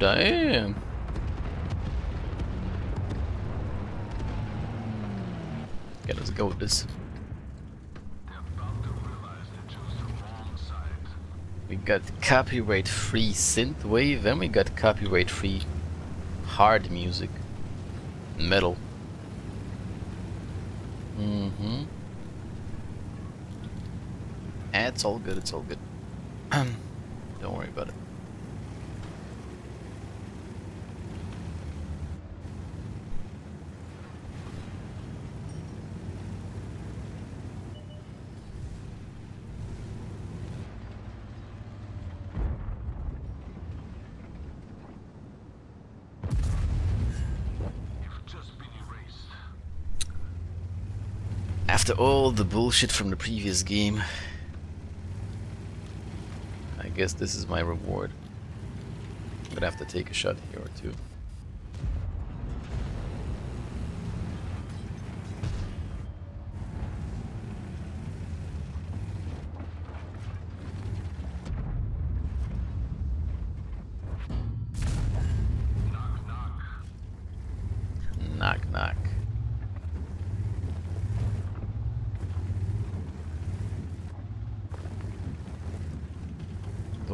Damn. Okay, let's go with this. We got copyright-free synthwave, and we got copyright-free hard music, metal. Mm-hmm. Eh, it's all good. It's all good. Don't worry about it. After all the bullshit from the previous game, I guess this is my reward. I'm gonna have to take a shot here or two.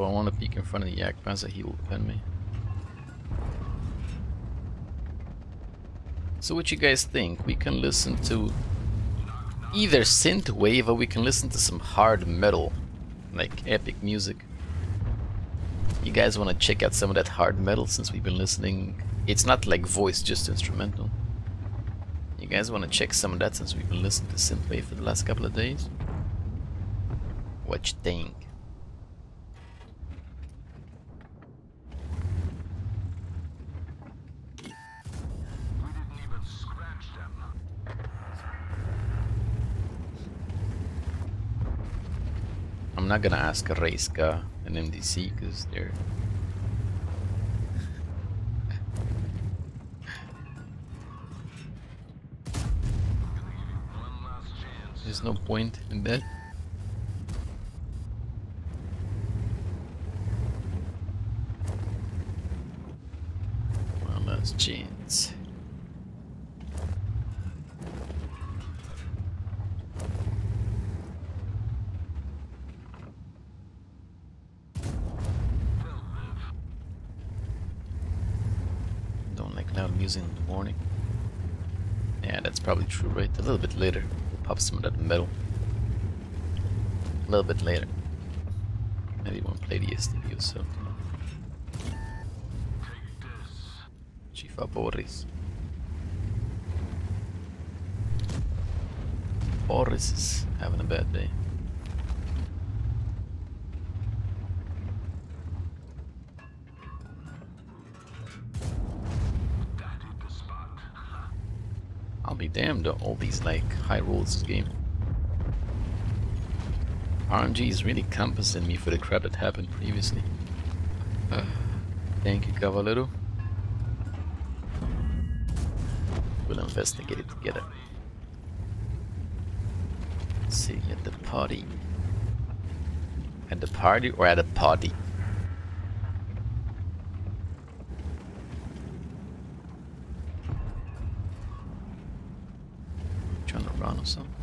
I want to peek in front of the Jagdpanzer? He will pen me. So what you guys think? We can listen to either synthwave or we can listen to some hard metal, like epic music. You guys want to check out some of that hard metal since we've been listening? It's not like voice, just instrumental. You guys want to check some of that since we've been listening to synthwave for the last couple of days? What you think? I'm not gonna ask a Reiska and MDC because they're There's no point in that. One last chance. Don't like loud music in the morning. Yeah, that's probably true, right? A little bit later, we'll pop some of that metal. A little bit later. Maybe won't play the STV or something. Chifa Boris. Boris is having a bad day. Be damned all these like high rolls this game. RNG is really compassing me for the crap that happened previously. Uh, thank you, Cavalero. We'll investigate it together. See, at the party. At the party or at a party? Run or something.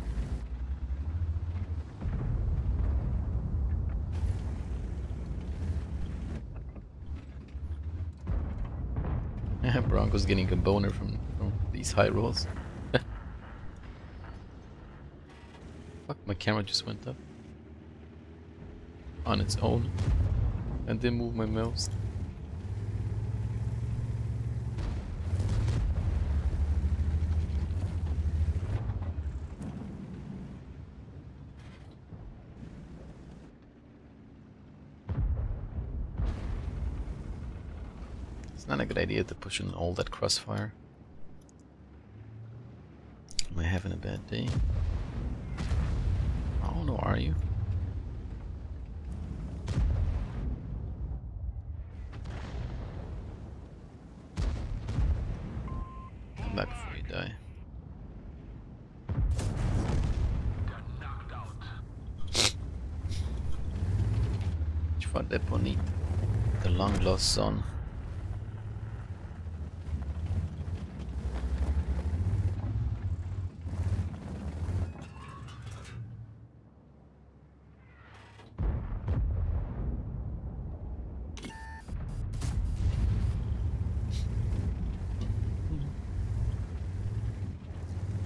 Bronco's getting a boner from, from these high rolls. Fuck, my camera just went up. On its own. And didn't move my mouse. It's not a good idea to push in all that crossfire. Am I having a bad day? I don't know, are you? Come back before you die. Ci fa deponit. The long lost son.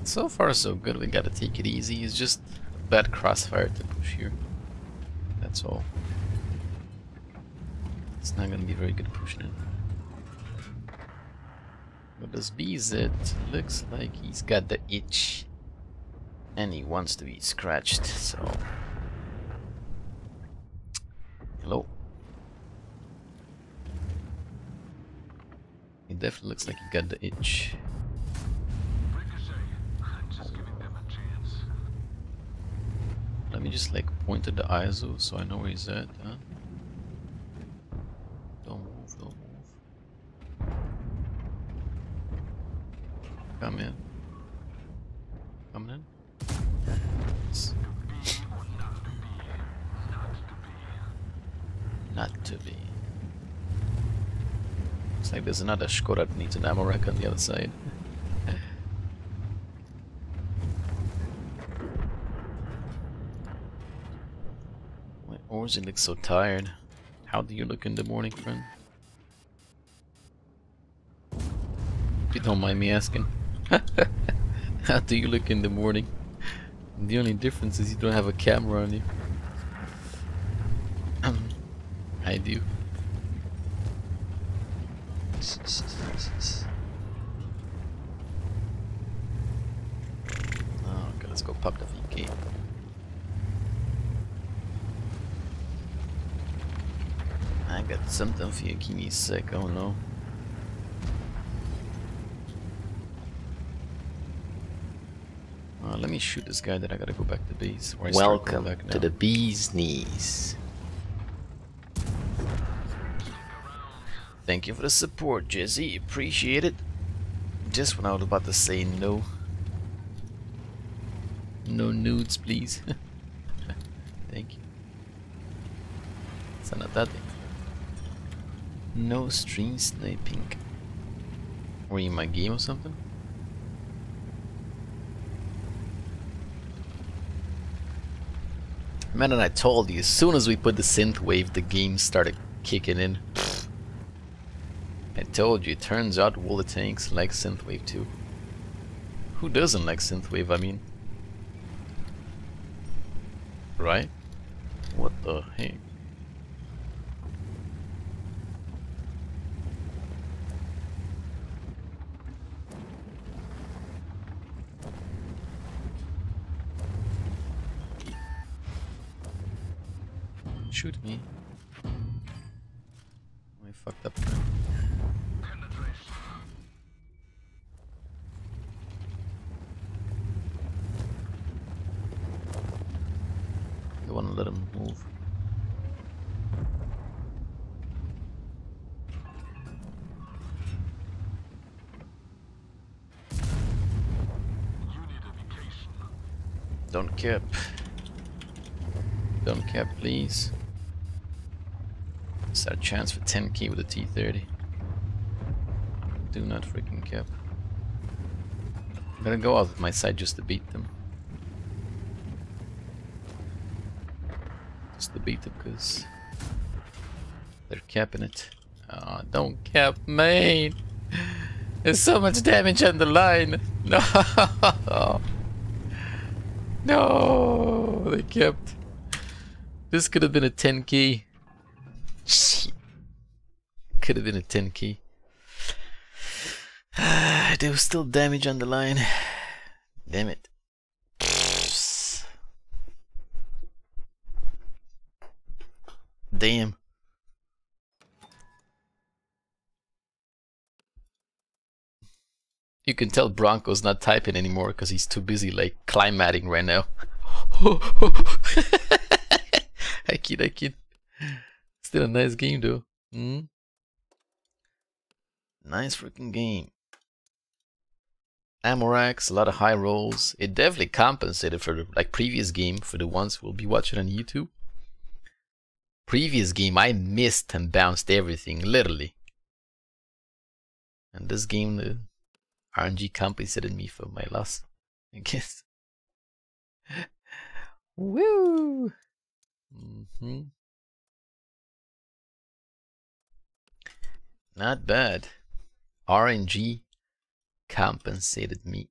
So far so good, we gotta take it easy. It's just bad crossfire to push here. That's all. It's not gonna be very good pushing it. But this BZ looks like he's got the itch. And he wants to be scratched, so... Hello? He definitely looks like he got the itch. Let just like point at the ISO so I know where he's at, huh? Don't move, don't move. Come in. Coming in? Yes. Not to be. Looks like there's another Skoda that needs an ammo rack on the other side. Orzi looks so tired. How do you look in the morning, friend? If you don't mind me asking. How do you look in the morning? The only difference is you don't have a camera on you. I do. Oh, okay, let's go pop the VK. I got something for you, keep me sick, oh no. Uh, let me shoot this guy that I gotta go back to base. Welcome to the bee's knees. Thank you for the support, Jesse. Appreciate it. Just when I was about to say no. No nudes, please. Thank you. It's not that thing. No stream sniping. Were you in my game or something? Man, and I told you, as soon as we put the synth wave, the game started kicking in. I told you, turns out Wall Tanks like synthwave too. Who doesn't like synthwave, I mean? Right? What the heck? Shoot me. I fucked up. Don't wanna let him move. Don't cap. Don't cap, please. A chance for 10k with a T30? Do not freaking cap. I'm gonna go out of my side just to beat them. Just to beat them because they're capping it. Oh, don't cap, main! There's so much damage on the line! No! No! They kept. This could have been a 10 key. Could have been a 10 key. there was still damage on the line. Damn it. Damn. You can tell Bronco's not typing anymore because he's too busy like climating right now. I kid, I kid. Still a nice game though. Mm? Nice freaking game. Amorax, a lot of high rolls. It definitely compensated for the like previous game for the ones who will be watching on YouTube. Previous game I missed and bounced everything, literally. And this game the RNG compensated me for my loss, I guess. Woo! Mm Not bad. RNG compensated me.